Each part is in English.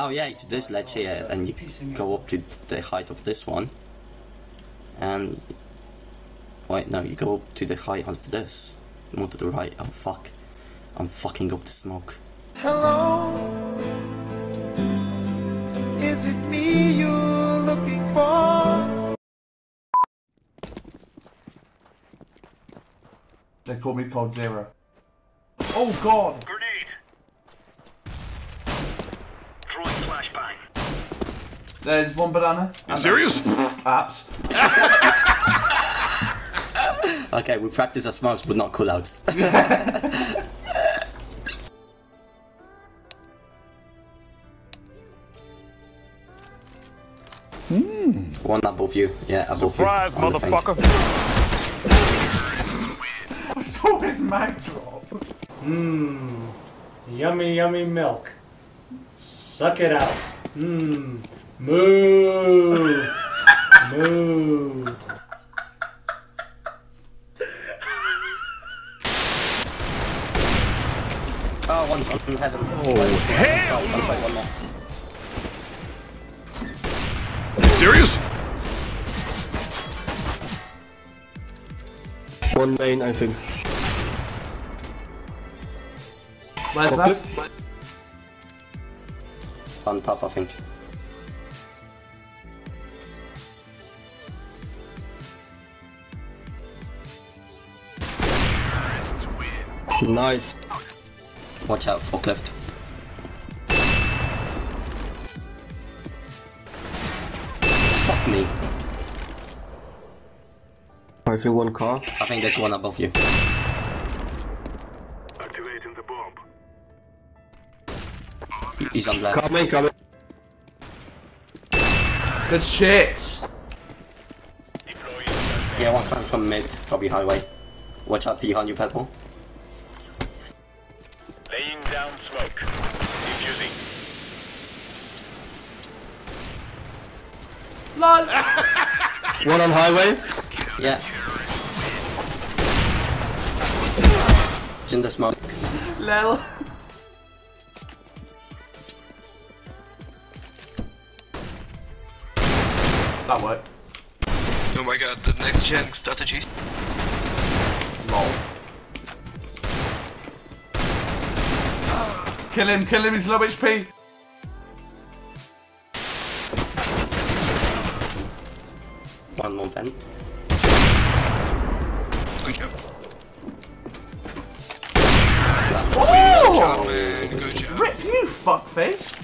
Oh yeah, it's this ledge here, and you go up to the height of this one. And... Wait, no, you go up to the height of this. More to the right. Oh fuck. I'm fucking up the smoke. Hello, is it me you're looking for? They call me Pod Zero. Oh god! Throwing flashbang. There's one banana. You serious? Apps. Okay, we practice our smokes, but not callouts. One above you. Yeah, above Surprise, you. on the thing. motherfucker. I saw his mag drop. Mmm. Yummy, yummy milk. Suck it out. Mmm. Moo. Moo. Oh, one's on heaven. Oh, hell I'm sorry, one more. Serious? One main, I think. Where's Chocolate? that? On top, I think. Nice. Watch out, forklift. Fuck me. I think one car. I think there's one above you. Activating the bomb. He- He's on left. Coming, coming. Good shit! Deploying flashbang. Yeah, one coming from mid, probably highway. Watch out behind you, Pebble. Laying down smoke. Defusing. LOL! One on highway. Yeah. It's in the smoke. Lel. That worked. Oh my god, the next gen strategy. Lol. Kill him, kill him, he's low HP. One more vent. Good job. Oh! Good job, man. Good job. Rip you fuckface!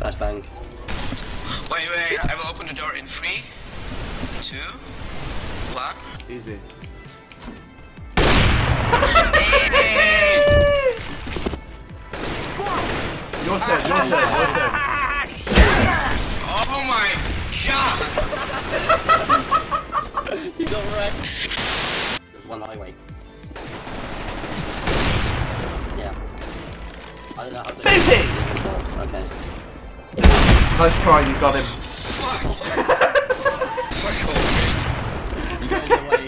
Flashbang. Wait, wait, I will open the door in three, two, one. Easy. Your turn, your turn, your turn. Oh my god! You got wrecked. There's one highway. Yeah. I don't know how to Baby! Okay. Nice try, you got him. Fuck! Fuck off, You got in the way.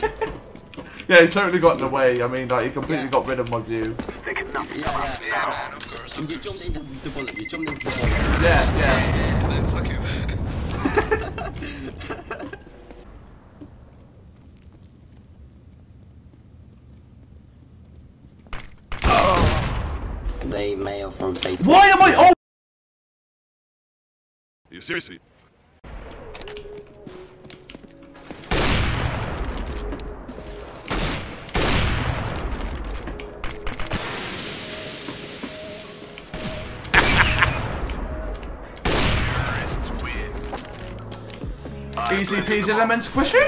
Yeah, he totally got in the way. I mean, like, he completely got rid of my view. Taking enough. Yeah, yeah. Yeah, man, of course. Of You course. jumped into the bullet. You jumped into the bullet. Yeah, yeah. Yeah, man, fuck you. They may have rotated. Why am I? Oh! You seriously? Easy peasy lemon squishy.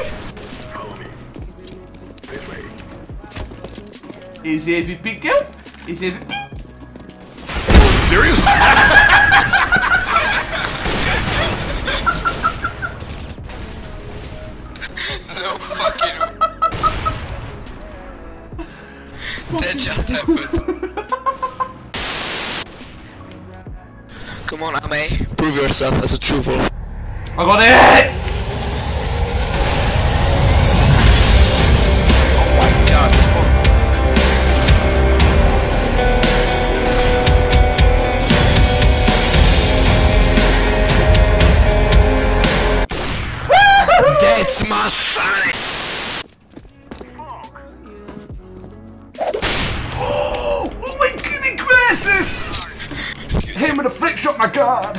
Easy if you beat Gil. Easy if you beat. Serious? No fucking. that just happened. Come on, Ame. Prove yourself as a true wolf. I got it! Shot my guard.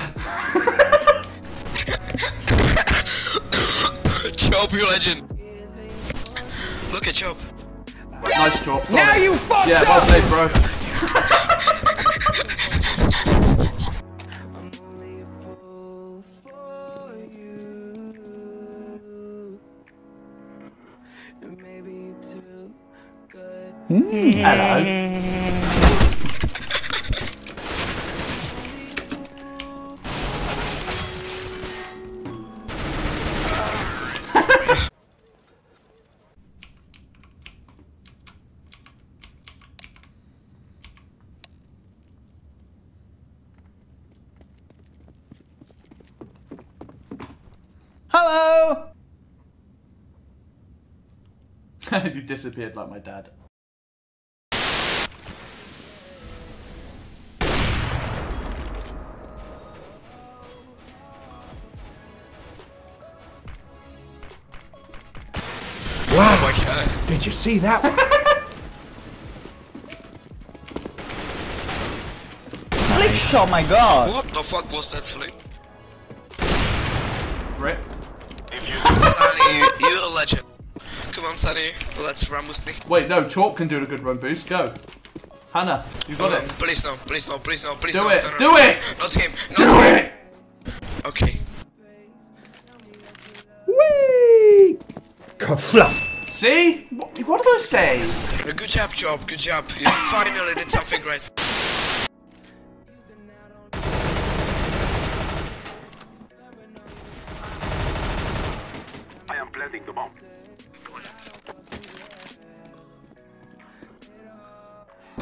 Chop, you legend. Look at Chop. Nice chop. Now you fucked Yeah, well played, bro. Hmm. Hello. Hello! you disappeared like my dad. Oh my god. Did you see that one? Flick shot, my god! What the fuck was that flick? You, you're a legend. Come on, Sunny, let's run with me. Wait, no, Chalk can do a good run boost. Go. Hannah, you got No, it. please no, please no, please no, please Do no. it, no, no, do no. it! Not him, not Do him. it! Okay. Whee! Flop! See? What, what did I say? Good job, job. good job. You finally did something right.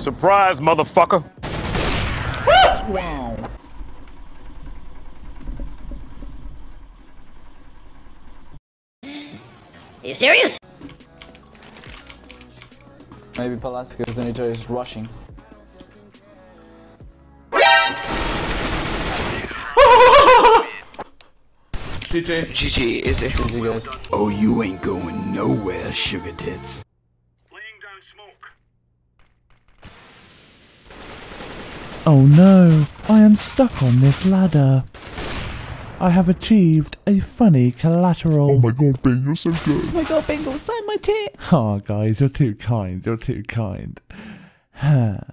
Surprise, motherfucker. Are you serious? Maybe Palacios and Nito is rushing. GG. GG, easy. GG guys. Oh, you ain't going nowhere, sugar tits. Laying down smoke. Oh no, I am stuck on this ladder. I have achieved a funny collateral. Oh my god, Ben, you're so good. Oh my god, Bingle, sign my tit! Aw, guys, you're too kind, you're too kind.